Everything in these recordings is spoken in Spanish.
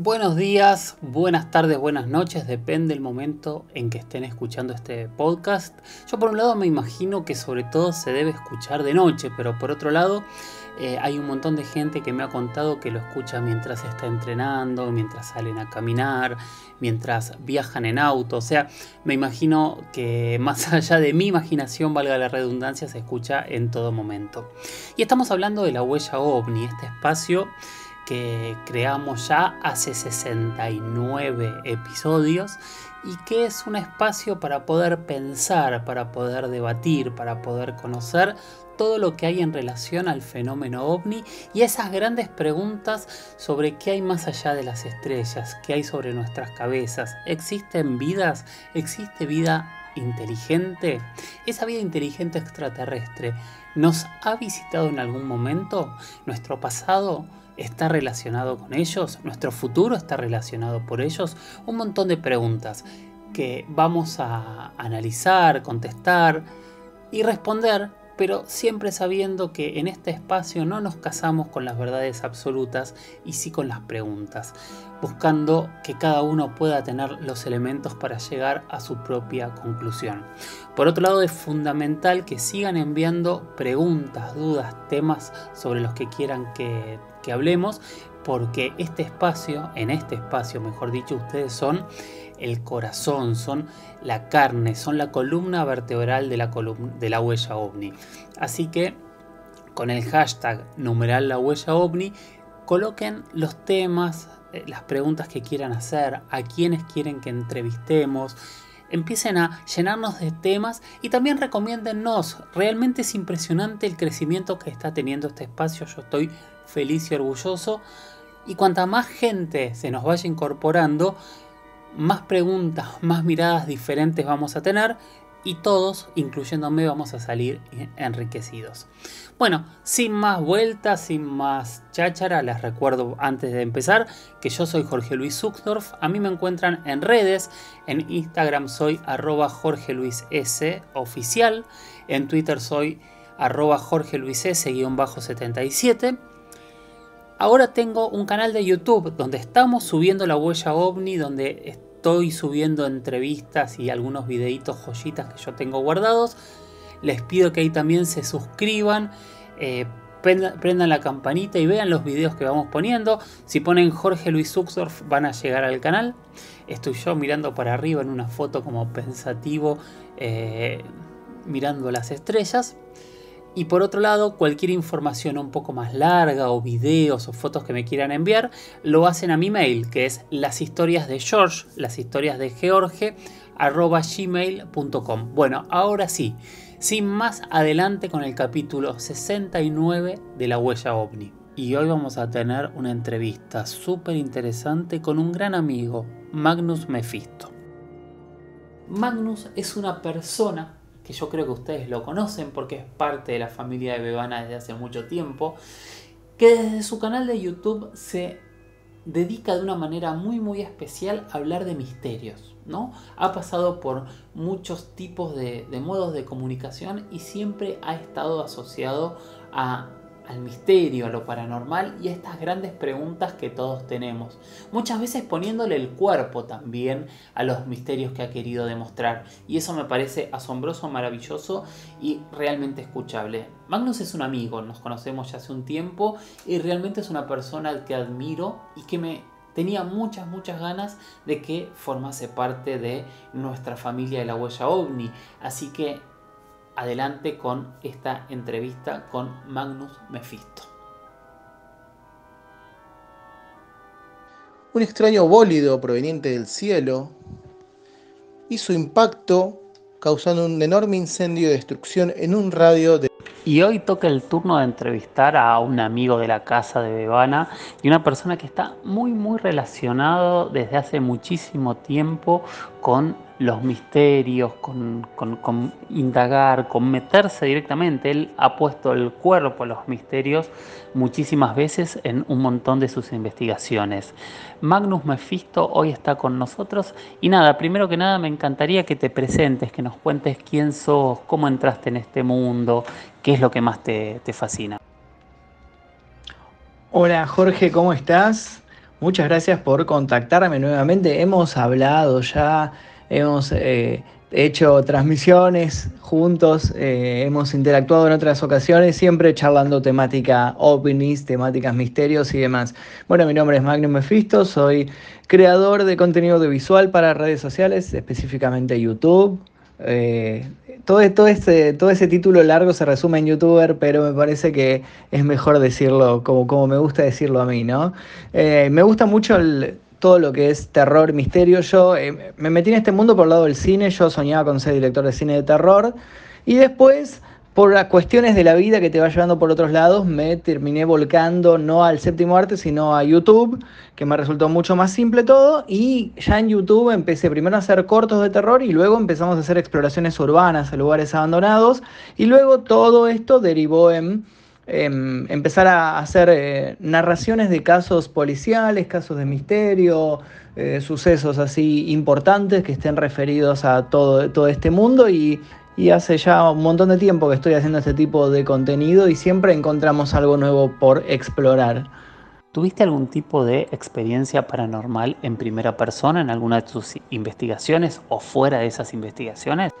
Buenos días, buenas tardes, buenas noches, depende del momento en que estén escuchando este podcast. Yo por un lado me imagino que sobre todo se debe escuchar de noche, pero por otro lado eh, hay un montón de gente que me ha contado que lo escucha mientras está entrenando, mientras salen a caminar, mientras viajan en auto. O sea, me imagino que más allá de mi imaginación, valga la redundancia, se escucha en todo momento. Y estamos hablando de la huella ovni, este espacio que creamos ya hace 69 episodios y que es un espacio para poder pensar, para poder debatir, para poder conocer todo lo que hay en relación al fenómeno ovni y esas grandes preguntas sobre qué hay más allá de las estrellas, qué hay sobre nuestras cabezas, ¿existen vidas? ¿Existe vida inteligente? ¿Esa vida inteligente extraterrestre nos ha visitado en algún momento? ¿Nuestro pasado? Está relacionado con ellos, nuestro futuro está relacionado por ellos, un montón de preguntas que vamos a analizar, contestar y responder, pero siempre sabiendo que en este espacio no nos casamos con las verdades absolutas y sí con las preguntas, buscando que cada uno pueda tener los elementos para llegar a su propia conclusión. Por otro lado, es fundamental que sigan enviando preguntas, dudas, temas sobre los que quieran que que hablemos, porque este espacio, en este espacio mejor dicho, ustedes son el corazón, son la carne, son la columna vertebral de la, de la huella ovni. Así que con el hashtag numeral la huella ovni, coloquen los temas, eh, las preguntas que quieran hacer, a quienes quieren que entrevistemos, empiecen a llenarnos de temas y también recomiéndennos. Realmente es impresionante el crecimiento que está teniendo este espacio. Yo estoy feliz y orgulloso. Y cuanta más gente se nos vaya incorporando, más preguntas, más miradas diferentes vamos a tener y todos, incluyéndome, vamos a salir enriquecidos. Bueno, sin más vueltas, sin más cháchara, les recuerdo antes de empezar que yo soy Jorge Luis Zuckdorf. A mí me encuentran en redes, en Instagram soy arroba Jorge Luis S oficial, en Twitter soy arroba Jorge Luis S-77. Ahora tengo un canal de YouTube donde estamos subiendo la huella ovni, donde estoy subiendo entrevistas y algunos videitos joyitas que yo tengo guardados. Les pido que ahí también se suscriban, eh, prendan, la campanita y vean los videos que vamos poniendo. Si ponen Jorge Luis Uxdorf van a llegar al canal. Estoy yo mirando para arriba en una foto como pensativo, eh, mirando las estrellas. Y por otro lado, cualquier información un poco más larga o videos o fotos que me quieran enviar, lo hacen a mi mail, que es las historias de George, las historias de George, gmail.com. Bueno, ahora sí, sin más adelante con el capítulo 69 de la huella ovni. Y hoy vamos a tener una entrevista súper interesante con un gran amigo, Magnus Mephisto. Magnus es una persona que yo creo que ustedes lo conocen porque es parte de la familia de Bebana desde hace mucho tiempo, que desde su canal de YouTube se dedica de una manera muy muy especial a hablar de misterios, ¿no? Ha pasado por muchos tipos de, de modos de comunicación y siempre ha estado asociado a al misterio, a lo paranormal y a estas grandes preguntas que todos tenemos. Muchas veces poniéndole el cuerpo también a los misterios que ha querido demostrar. Y eso me parece asombroso, maravilloso y realmente escuchable. Magnus es un amigo, nos conocemos ya hace un tiempo y realmente es una persona que admiro y que me tenía muchas, muchas ganas de que formase parte de nuestra familia de la huella ovni. Así que adelante con esta entrevista con Magnus Mephisto. Un extraño bólido proveniente del cielo hizo impacto causando un enorme incendio de destrucción en un radio de... Y hoy toca el turno de entrevistar a un amigo de la casa de Bebana y una persona que está muy muy relacionado desde hace muchísimo tiempo con los misterios, con, indagar, con meterse directamente. Él ha puesto el cuerpo a los misterios muchísimas veces en un montón de sus investigaciones. Magnus Mephisto hoy está con nosotros y nada, primero que nada me encantaría que te presentes, que nos cuentes quién sos, cómo entraste en este mundo, qué es lo que más te, te fascina. Hola Jorge, ¿cómo estás? Muchas gracias por contactarme nuevamente. Hemos hablado ya, hemos eh, hecho transmisiones juntos, eh, hemos interactuado en otras ocasiones, siempre charlando temática ovnis, temáticas misterios y demás. Bueno, mi nombre es Magnum Mephisto, soy creador de contenido audiovisual para redes sociales, específicamente YouTube. Eh, todo, todo, este, todo ese título largo se resume en youtuber, pero me parece que es mejor decirlo como, como me gusta decirlo a mí, ¿no? Me gusta mucho el, todo lo que es terror, misterio. Yo eh, me metí en este mundo por el lado del cine, yo soñaba con ser director de cine de terror y después por las cuestiones de la vida que te va llevando por otros lados, me terminé volcando no al séptimo arte, sino a YouTube, que me resultó mucho más simple todo. Y ya en YouTube empecé primero a hacer cortos de terror y luego empezamos a hacer exploraciones urbanas a lugares abandonados. Y luego todo esto derivó en empezar a hacer eh, narraciones de casos policiales, casos de misterio, eh, sucesos así importantes que estén referidos a todo, todo este mundo y, y, hace ya un montón de tiempo que estoy haciendo este tipo de contenido y siempre encontramos algo nuevo por explorar. ¿Tuviste algún tipo de experiencia paranormal en primera persona en alguna de tus investigaciones o fuera de esas investigaciones?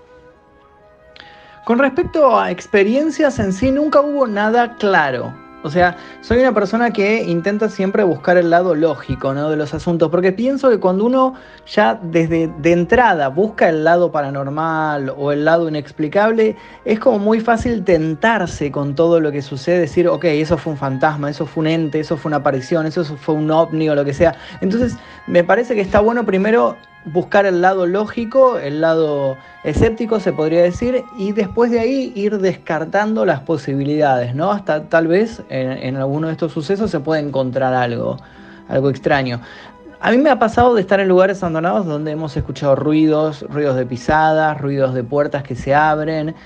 Con respecto a experiencias en sí, nunca hubo nada claro. O sea, soy una persona que intenta siempre buscar el lado lógico ¿no? de los asuntos, porque pienso que cuando uno ya desde de entrada busca el lado paranormal o el lado inexplicable, es como muy fácil tentarse con todo lo que sucede, decir, ok, eso fue un fantasma, eso fue un ente, eso fue una aparición, eso fue un ovni o lo que sea. Entonces, me parece que está bueno primero buscar el lado lógico, el lado escéptico se podría decir, y después de ahí ir descartando las posibilidades, ¿no? Hasta tal vez en, alguno de estos sucesos se puede encontrar algo, algo extraño. A mí me ha pasado de estar en lugares abandonados donde hemos escuchado ruidos, ruidos de pisadas, ruidos de puertas que se abren,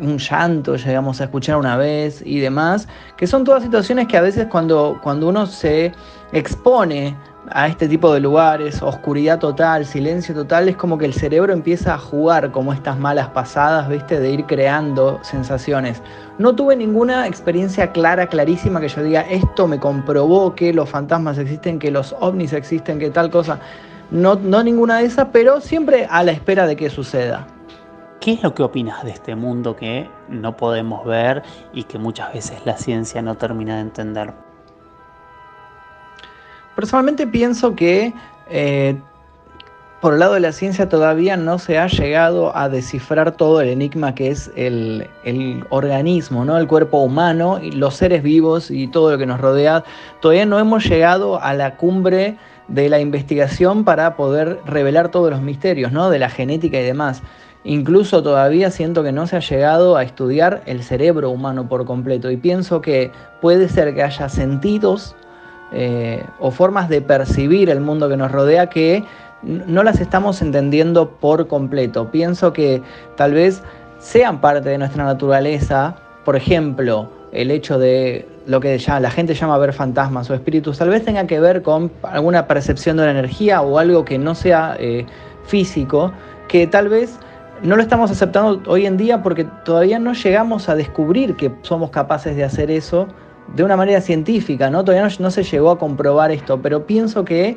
un llanto llegamos a escuchar una vez y demás, que son todas situaciones que a veces cuando, cuando uno se expone a este tipo de lugares, oscuridad total, silencio total, es como que el cerebro empieza a jugar como estas malas pasadas, ¿viste? De ir creando sensaciones. No tuve ninguna experiencia clara, clarísima, que yo diga, esto me comprobó que los fantasmas existen, que los ovnis existen, que tal cosa. No, no ninguna de esas, pero siempre a la espera de que suceda. ¿Qué es lo que opinas de este mundo que no podemos ver y que muchas veces la ciencia no termina de entender? Personalmente pienso que eh, por el lado de la ciencia todavía no se ha llegado a descifrar todo el enigma que es el, organismo, ¿no? el cuerpo humano, y los seres vivos y todo lo que nos rodea. Todavía no hemos llegado a la cumbre de la investigación para poder revelar todos los misterios ¿no? de la genética y demás. Incluso todavía siento que no se ha llegado a estudiar el cerebro humano por completo y pienso que puede ser que haya sentidos eh, o formas de percibir el mundo que nos rodea que no las estamos entendiendo por completo. Pienso que tal vez sean parte de nuestra naturaleza, por ejemplo, el hecho de lo que la gente llama ver fantasmas o espíritus, tal vez tenga que ver con alguna percepción de la energía o algo que no sea eh, físico, que tal vez no lo estamos aceptando hoy en día porque todavía no llegamos a descubrir que somos capaces de hacer eso de una manera científica, ¿no? Todavía no, se llegó a comprobar esto, pero pienso que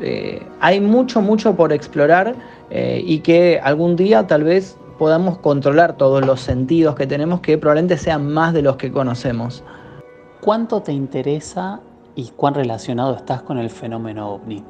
eh, hay mucho, mucho por explorar eh, y que algún día tal vez podamos controlar todos los sentidos que tenemos que probablemente sean más de los que conocemos. ¿Cuánto te interesa y cuán relacionado estás con el fenómeno ovni?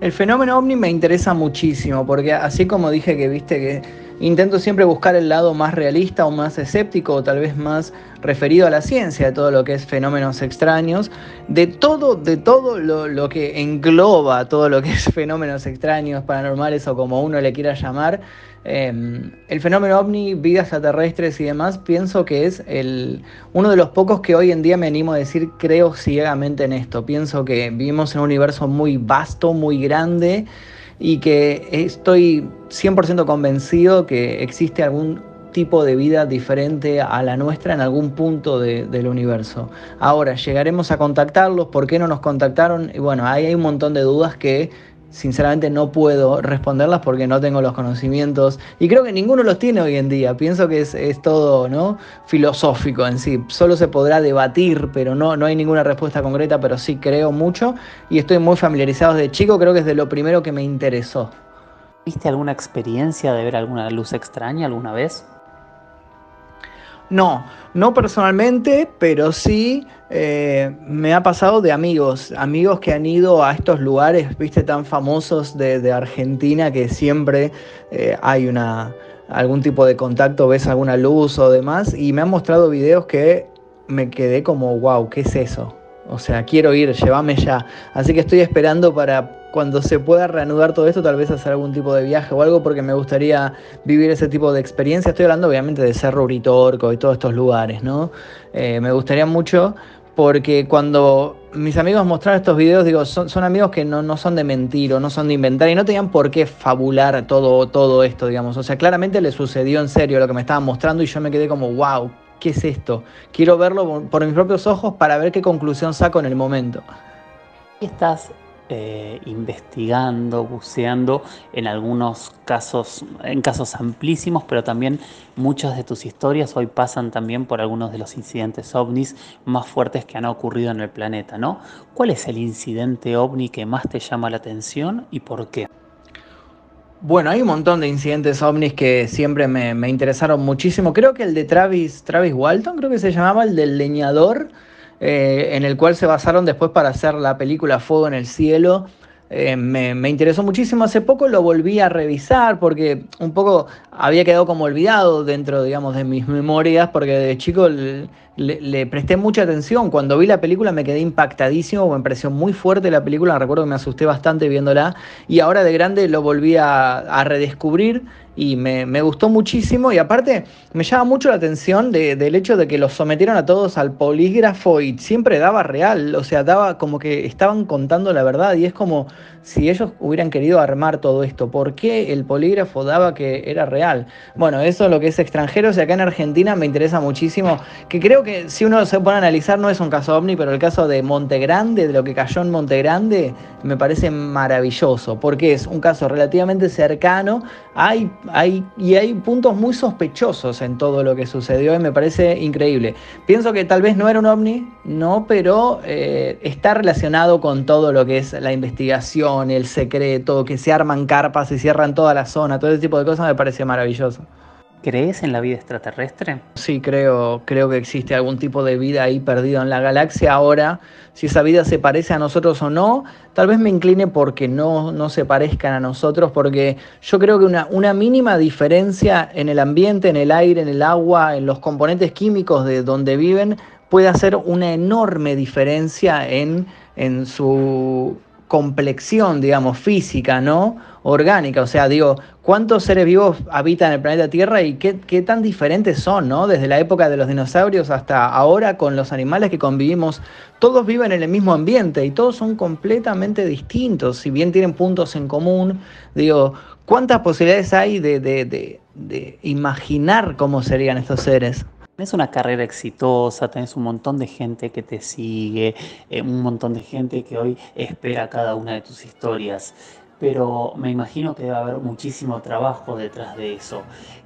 El fenómeno ovni me interesa muchísimo porque así como dije que viste que intento siempre buscar el lado más realista o más escéptico o tal vez más referido a la ciencia de todo lo que es fenómenos extraños, de todo, de todo lo, que engloba todo lo que es fenómenos extraños, paranormales o como uno le quiera llamar. Em, el fenómeno ovni, vidas extraterrestres y demás, pienso que es el, uno de los pocos que hoy en día me animo a decir creo ciegamente en esto. Pienso que vivimos en un universo muy vasto, muy grande y que estoy 100% convencido que existe algún tipo de vida diferente a la nuestra en algún punto del universo. Ahora, ¿llegaremos a contactarlos? ¿Por qué no nos contactaron? Y bueno, ahí hay un montón de dudas que sinceramente no puedo responderlas porque no tengo los conocimientos y creo que ninguno los tiene hoy en día. Pienso que es, todo ¿no? filosófico en sí. Solo se podrá debatir, pero no, no hay ninguna respuesta concreta, pero sí creo mucho y estoy muy familiarizado desde chico, creo que es de lo primero que me interesó. ¿Viste alguna experiencia de ver alguna luz extraña alguna vez? No, no personalmente, pero sí eh, me ha pasado de amigos, amigos que han ido a estos lugares, viste, tan famosos de, Argentina que siempre eh, hay una, algún tipo de contacto, ves alguna luz o demás, y me han mostrado videos que me quedé como, wow, ¿qué es eso? O sea, quiero ir, llévame ya. Así que estoy esperando para cuando se pueda reanudar todo esto, tal vez hacer algún tipo de viaje o algo, porque me gustaría vivir ese tipo de experiencia. Estoy hablando obviamente de Cerro Uritorco y todos estos lugares, ¿no? Eh, me gustaría mucho porque cuando mis amigos mostraron estos videos, digo, son, amigos que no, no, son de mentir o no son de inventar y no tenían por qué fabular todo, todo esto, digamos. O sea, claramente le sucedió en serio lo que me estaban mostrando y yo me quedé como, wow, ¿qué es esto? Quiero verlo por mis propios ojos para ver qué conclusión saco en el momento. Estás eh, investigando, buceando en algunos casos, en casos amplísimos, pero también muchas de tus historias hoy pasan también por algunos de los incidentes ovnis más fuertes que han ocurrido en el planeta, ¿no? ¿Cuál es el incidente ovni que más te llama la atención y por qué? Bueno, hay un montón de incidentes ovnis que siempre me, me interesaron muchísimo. Creo que el de Travis, Travis Walton, creo que se llamaba, el del leñador eh, en el cual se basaron después para hacer la película Fuego en el Cielo. Eh, me, interesó muchísimo. Hace poco lo volví a revisar porque un poco había quedado como olvidado dentro, digamos, de mis memorias, porque de chico le, presté mucha atención. Cuando vi la película me quedé impactadísimo, me pareció muy fuerte la película, recuerdo que me asusté bastante viéndola y ahora de grande lo volví a redescubrir y me, gustó muchísimo y aparte me llama mucho la atención del hecho de que los sometieron a todos al polígrafo y siempre daba real, o sea, daba como que estaban contando la verdad y es como si ellos hubieran querido armar todo esto, ¿por qué el polígrafo daba que era real? Bueno, eso es lo que es extranjero, o sea, acá en Argentina me interesa muchísimo, que creo que si uno se pone a analizar no es un caso ovni, pero el caso de Montegrande, de lo que cayó en Montegrande, me parece maravilloso, porque es un caso relativamente cercano, hay hay, y hay puntos muy sospechosos en todo lo que sucedió y me parece increíble. Pienso que tal vez no era un ovni, no, pero eh, está relacionado con todo lo que es la investigación, el secreto, que se arman carpas y cierran toda la zona, todo ese tipo de cosas me parece maravilloso. ¿Crees en la vida extraterrestre? Sí, creo, creo que existe algún tipo de vida ahí perdido en la galaxia. Ahora, si esa vida se parece a nosotros o no, tal vez me incline porque no, no se parezcan a nosotros, porque yo creo que una, una mínima diferencia en el ambiente, en el aire, en el agua, en los componentes químicos de donde viven, puede hacer una enorme diferencia en, en su complexión, digamos, física, ¿no? Orgánica. O sea, digo, ¿cuántos seres vivos habitan el planeta Tierra y qué, qué, tan diferentes son, ¿no? Desde la época de los dinosaurios hasta ahora con los animales que convivimos. Todos viven en el mismo ambiente y todos son completamente distintos. Si bien tienen puntos en común, digo, ¿cuántas posibilidades hay de, de, de, de imaginar cómo serían estos seres? Tenés una carrera exitosa, tenés un montón de gente que te sigue, eh, un montón de gente que hoy espera cada una de tus historias, pero me imagino que debe haber muchísimo trabajo detrás de eso.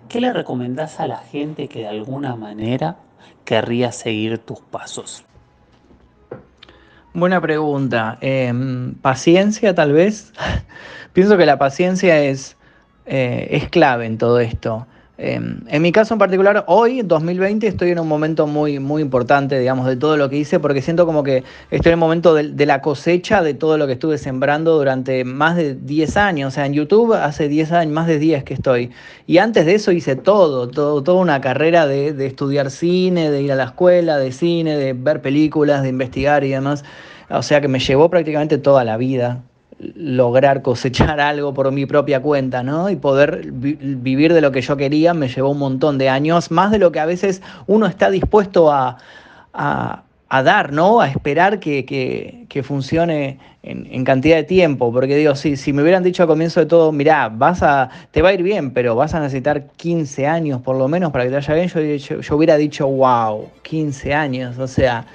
¿Qué le recomendás a la gente que de alguna manera querría seguir tus pasos? Buena pregunta. Em, paciencia tal vez. Pienso que la paciencia es, eh, es clave en todo esto. Em, en mi caso en particular, hoy, 2020, estoy en un momento muy, muy importante, digamos, de todo lo que hice, porque siento como que estoy en el momento de, la cosecha de todo lo que estuve sembrando durante más de 10 años. O sea, en YouTube hace 10 años, más de 10 que estoy. Y antes de eso hice todo, todo toda una carrera de, de estudiar cine, de ir a la escuela, de cine, de ver películas, de investigar y demás. O sea que me llevó prácticamente toda la vida lograr cosechar algo por mi propia cuenta, ¿no? Y poder vivir de lo que yo quería me llevó un montón de años, más de lo que a veces uno está dispuesto a, dar, ¿no? A esperar que, funcione en, cantidad de tiempo. Porque digo, si, si me hubieran dicho al comienzo de todo, mirá, vas a, te va a ir bien, pero vas a necesitar 15 años por lo menos para que te vaya bien, yo, yo hubiera dicho, wow, 15 años, o sea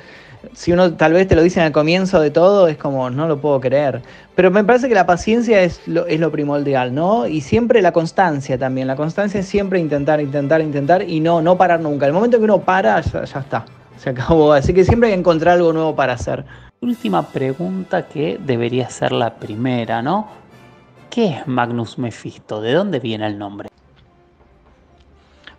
si uno tal vez te lo dicen al comienzo de todo, es como, no lo puedo creer. Pero me parece que la paciencia es lo, es lo primordial, ¿no? Y siempre la constancia también. La constancia es siempre intentar, intentar, intentar y no, no parar nunca. El momento que uno para, ya, ya está. Se acabó. Así que siempre hay que encontrar algo nuevo para hacer. Última pregunta que debería ser la primera, ¿no? ¿Qué es Magnus Mephisto? ¿De dónde viene el nombre?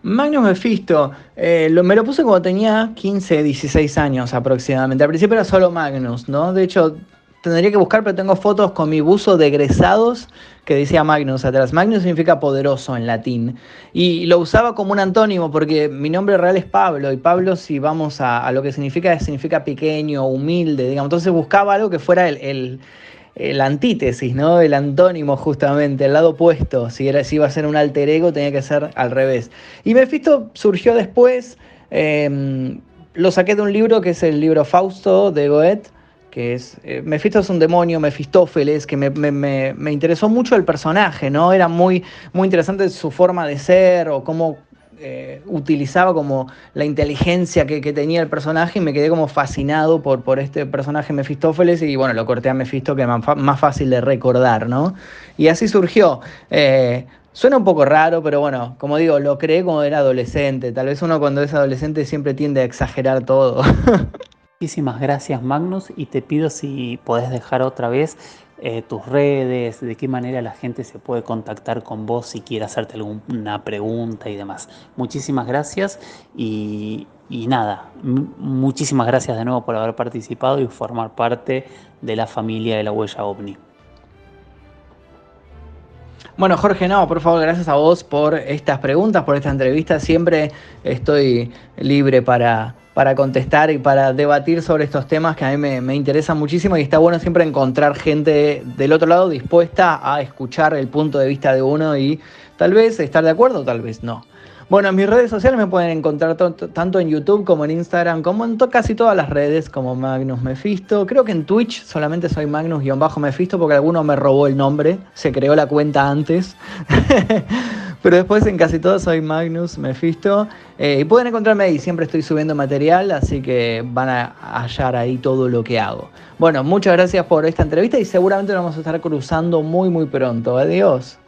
Magnus Mephisto, eh, lo, me lo puse cuando tenía 15, 16 años aproximadamente. Al principio era solo Magnus, ¿no? De hecho, tendría que buscar, pero tengo fotos con mi buzo de egresados que decía Magnus atrás. Magnus significa poderoso en latín. Y lo usaba como un antónimo porque mi nombre real es Pablo. Y Pablo, si vamos a, lo que significa, significa pequeño, humilde, digamos. Entonces buscaba algo que fuera el, antítesis, ¿no? El antónimo justamente, el lado opuesto. Si, era, si iba a ser un alter ego, tenía que ser al revés. Y Mephisto surgió después, eh, lo saqué de un libro que es el libro Fausto de Goethe, que es, eh, Mephisto es un demonio, Mefistófeles, que me, me, me, me, interesó mucho el personaje, ¿no? Era muy, muy interesante su forma de ser o cómo eh, utilizaba como la inteligencia que, que, tenía el personaje y me quedé como fascinado por, por este personaje Mefistófeles y bueno, lo corté a Mefisto que es más, más fácil de recordar, ¿no? Y así surgió. Eh, Suena un poco raro, pero bueno, como digo, lo creé cuando era adolescente. Tal vez uno cuando es adolescente siempre tiende a exagerar todo. Muchísimas gracias Magnus y te pido si podés dejar otra vez eh, tus redes, de qué manera la gente se puede contactar con vos si quiere hacerte alguna pregunta y demás. Muchísimas gracias y, y nada, muchísimas gracias de nuevo por haber participado y formar parte de la familia de la huella ovni. Bueno, Jorge, no, por favor, gracias a vos por estas preguntas, por esta entrevista. Siempre estoy libre para, para contestar y para debatir sobre estos temas que a mí me, me, interesan muchísimo y está bueno siempre encontrar gente del otro lado dispuesta a escuchar el punto de vista de uno y tal vez estar de acuerdo, tal vez no. Bueno, en mis redes sociales me pueden encontrar tanto en YouTube como en Instagram, como en casi todas las redes, como Magnus Mephisto. Creo que en Twitch solamente soy Magnus-Mephisto porque alguno me robó el nombre, se creó la cuenta antes. Pero después en casi todos soy Magnus Mephisto. Eh, y pueden encontrarme ahí, siempre estoy subiendo material, así que van a hallar ahí todo lo que hago. Bueno, muchas gracias por esta entrevista y seguramente nos vamos a estar cruzando muy muy pronto. Adiós.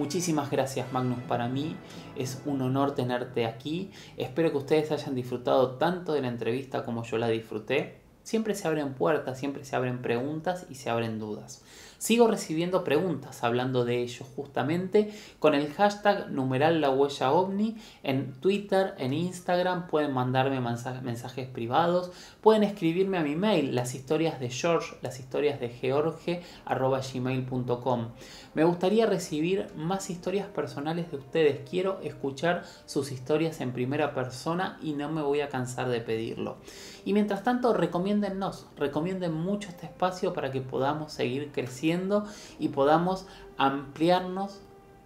Muchísimas gracias Magnus, para mí es un honor tenerte aquí. Espero que ustedes hayan disfrutado tanto de la entrevista como yo la disfruté. Siempre se abren puertas, siempre se abren preguntas y se abren dudas. Sigo recibiendo preguntas hablando de ello justamente con el hashtag numeral la huella ovni en Twitter, en Instagram, pueden mandarme mensajes privados, pueden escribirme a mi mail las historias de George, las historias de George gmail.com. Me gustaría recibir más historias personales de ustedes, quiero escuchar sus historias en primera persona y no me voy a cansar de pedirlo. Y mientras tanto, recomiéndennos, recomienden mucho este espacio para que podamos seguir creciendo y podamos ampliarnos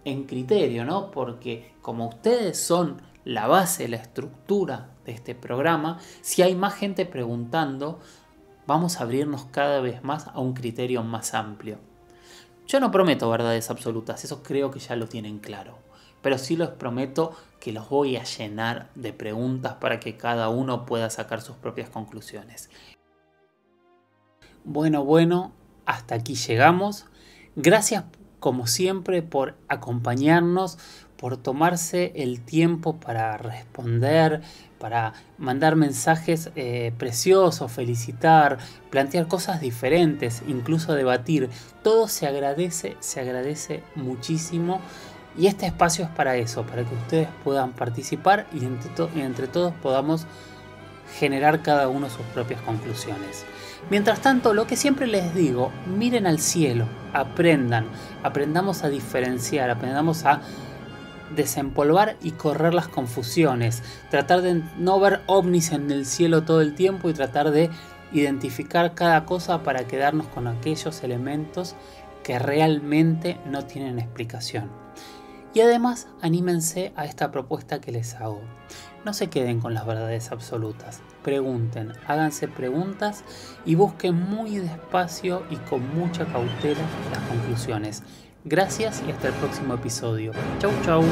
en criterio, ¿no? Porque como ustedes son la base, la estructura de este programa, si hay más gente preguntando, vamos a abrirnos cada vez más a un criterio más amplio. Yo no prometo verdades absolutas, eso creo que ya lo tienen claro pero sí les prometo que los voy a llenar de preguntas para que cada uno pueda sacar sus propias conclusiones. Bueno, bueno, hasta aquí llegamos. Gracias como siempre por acompañarnos, por tomarse el tiempo para responder, para mandar mensajes eh, preciosos, felicitar, plantear cosas diferentes, incluso debatir. Todo se agradece, se agradece muchísimo y este espacio es para eso, para que ustedes puedan participar y entre, to y entre todos podamos generar cada uno sus propias conclusiones. Mientras tanto, lo que siempre les digo, miren al cielo, aprendan, aprendamos a diferenciar, aprendamos a desempolvar y correr las confusiones, tratar de no ver ovnis en el cielo todo el tiempo y tratar de identificar cada cosa para quedarnos con aquellos elementos que realmente no tienen explicación. Y además, anímense a esta propuesta que les hago. No se queden con las verdades absolutas. Pregunten, háganse preguntas y busquen muy despacio y con mucha cautela las conclusiones. Gracias y hasta el próximo episodio. Chau chau.